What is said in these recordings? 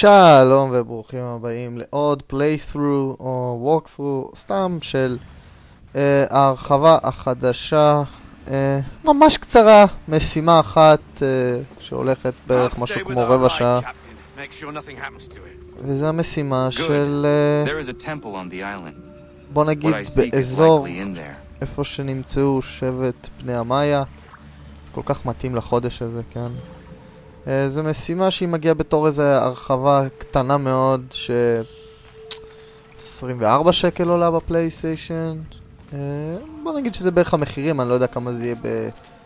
שלום וברוכים הבאים לעוד פליית'רו או ווקת'רו, סתם של uh, ההרחבה החדשה, uh, ממש קצרה, משימה אחת uh, שהולכת בערך משהו כמו רבע שעה, וזה המשימה של, uh, בוא נגיד באזור איפה שנמצאו שבט בני המאיה, כל כך מתאים לחודש הזה, כן? Uh, זו משימה שהיא מגיעה בתור איזו הרחבה קטנה מאוד, ש... 24 שקל עולה בפלייסטיישן. Uh, בוא נגיד שזה בערך המחירים, אני לא יודע כמה זה יהיה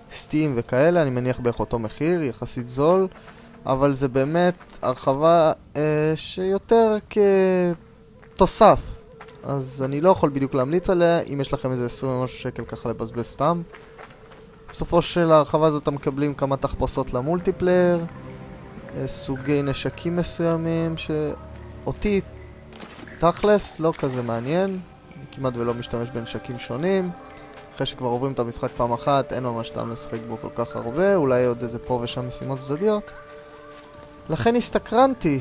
בסטים וכאלה, אני מניח בערך אותו מחיר, יחסית זול, אבל זה באמת הרחבה uh, שיותר כתוסף. אז אני לא יכול בדיוק להמליץ עליה, אם יש לכם איזה 20 ומשהו שקל ככה לבזבז סתם. בסופו של ההרחבה הזאת אתם מקבלים כמה תחפושות למולטיפלייר, אה, סוגי נשקים מסוימים שאותי תכלס לא כזה מעניין, אני כמעט ולא משתמש בנשקים שונים. אחרי שכבר עוברים את המשחק פעם אחת, אין ממש טעם לשחק בו כל כך הרבה, אולי עוד איזה פה ושם משימות צדדיות. לכן הסתקרנתי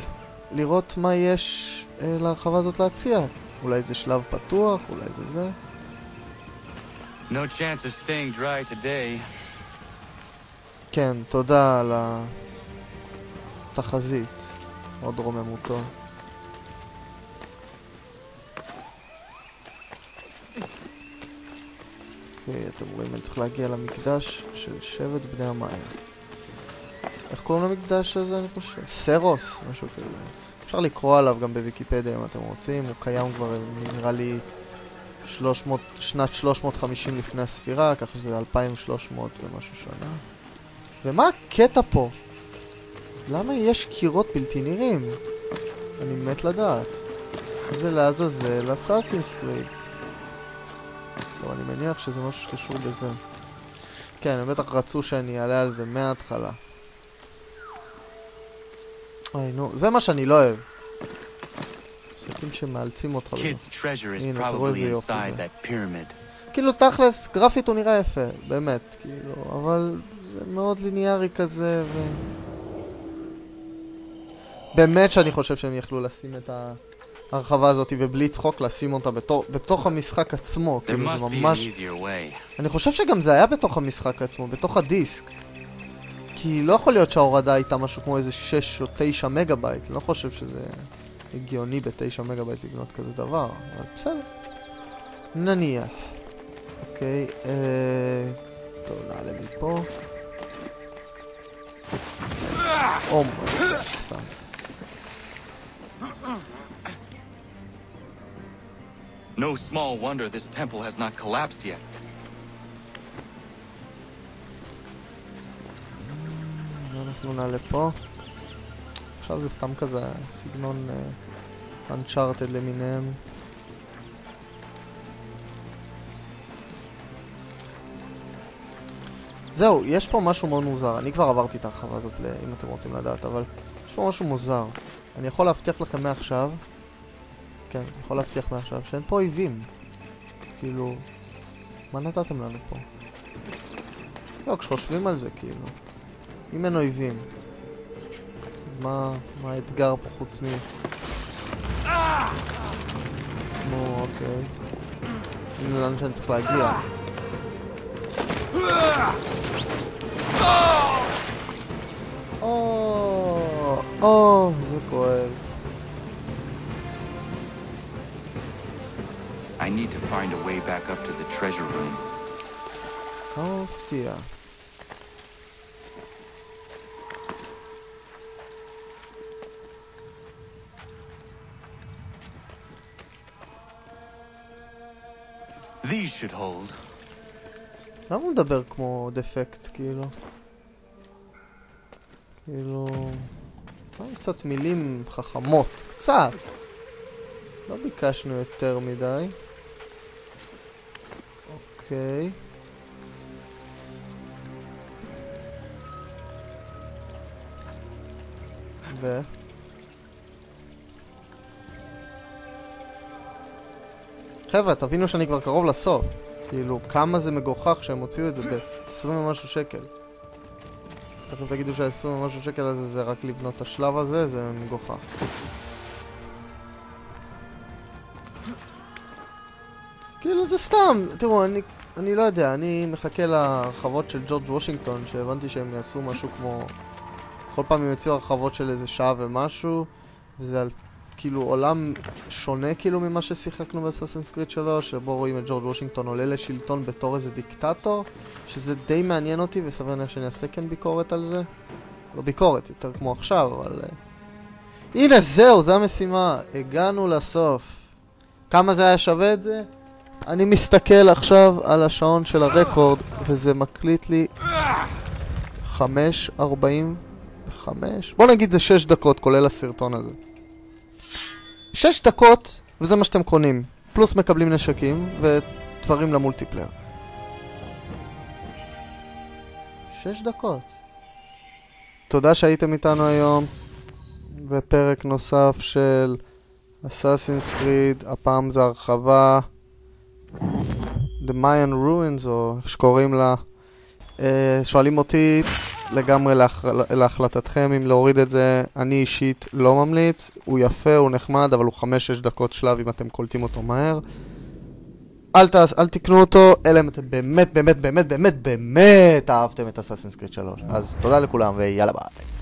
לראות מה יש אה, להרחבה הזאת להציע. אולי זה שלב פתוח, אולי זה זה. No chance of staying dry today. כן, תודה על התחזית. עוד רוממותו. אוקיי, אתם רואים, אני צריך להגיע למקדש של שבט בני המאיה. איך קוראים למקדש הזה, אני חושב? סרוס? משהו כזה. אפשר לקרוא עליו גם בוויקיפדיה אם אתם רוצים, הוא קיים כבר, נראה לי, 300, שנת 350 לפני הספירה, ככה שזה 2300 ומשהו שנה. ומה הקטע פה? למה יש קירות בלתי נראים? אני מת לדעת. זה לעזאזל אסאסינס קריד. טוב, אני מניח שזה משהו שקשור בזה. כן, הם בטח רצו שאני אעלה על זה מההתחלה. אוי, נו, זה מה שאני לא אוהב. משחקים שמאלצים אותך בזה. הנה, אתה רואה איזה יופי זה. כאילו, תכלס, גרפית הוא נראה יפה, באמת, כאילו, אבל זה מאוד ליניארי כזה, ו... באמת שאני חושב שהם יכלו לשים את ההרחבה הזאת, ובלי צחוק לשים אותה בתור, בתוך המשחק עצמו, כאילו זה ממש... אני חושב שגם זה היה בתוך המשחק עצמו, בתוך הדיסק. כי לא יכול להיות שההורדה הייתה משהו כמו איזה 6 או 9 מגה בייט, לא חושב שזה הגיוני ב-9 מגה בייט לבנות כזה דבר, אבל בסדר. נניח. אוקיי, אה... טוב, נעלה מפה. או, סתם. No small wonder this temple has not collapsed yet. אנחנו נעלה פה. עכשיו זה סתם כזה סגנון אנצ'ארטד uh, למיניהם. זהו, יש פה משהו מאוד מוזר. אני כבר עברתי את ההרחבה הזאת, אם אתם רוצים לדעת, אבל יש פה משהו מוזר. אני יכול להבטיח לכם מעכשיו, כן, אני יכול להבטיח מעכשיו, שאין פה אויבים. אז כאילו, מה נתתם לנו פה? לא, כשחושבים על זה, כאילו. אם אין אויבים. אז מה, מה האתגר פה חוץ מ... נו, אוקיי. הנה לאן שאני צריך להגיע. או, או, זה כואב. I need to find a way back up to the treasure room. כמה מפתיע. These should hold. למה הוא מדבר כמו דפקט, כאילו? כאילו... קצת מילים חכמות, קצת. לא ביקשנו יותר מדי. אוקיי. ו... חבר'ה, תבינו שאני כבר קרוב לסוף. כאילו, כמה זה מגוחך שהם הוציאו את זה ב-20 ומשהו שקל. תכף תגידו שה-20 ומשהו שקל הזה זה רק לבנות את השלב הזה, זה מגוחך. כאילו זה סתם, תראו, אני, אני לא יודע, אני מחכה להרחבות של ג'ורג' וושינגטון, שהבנתי שהם יעשו משהו כמו... כל פעם הם יוציאו הרחבות של איזה שעה ומשהו, וזה על כאילו עולם שונה כאילו ממה ששיחקנו באססנס קריט 3, שבו רואים את ג'ורג' וושינגטון עולה לשלטון בתור איזה דיקטטור, שזה די מעניין אותי, וסביר להניח שאני אעשה כן ביקורת על זה. לא ביקורת, יותר כמו עכשיו, אבל... Uh... הנה, זהו, זו המשימה. הגענו לסוף. כמה זה היה שווה את זה? אני מסתכל עכשיו על השעון של הרקורד, וזה מקליט לי 5.45. בוא נגיד זה 6 דקות, כולל הסרטון הזה. 6 דקות, וזה מה שאתם קונים. פלוס מקבלים נשקים ודברים למולטיפלייר. 6 דקות. תודה שהייתם איתנו היום בפרק נוסף של אסאסינס קריד, הפעם זה הרחבה The Mayan Ruins, או איך שקוראים לה. Uh, שואלים אותי לגמרי להח... להחלטתכם אם להוריד את זה, אני אישית לא ממליץ, הוא יפה, הוא נחמד, אבל הוא 5-6 דקות שלב אם אתם קולטים אותו מהר. אל, ת... אל תקנו אותו, אלא אם אתם באמת באמת באמת באמת באמת אהבתם את אסאסינס קריד 3. אז תודה לכולם ויאללה ביי.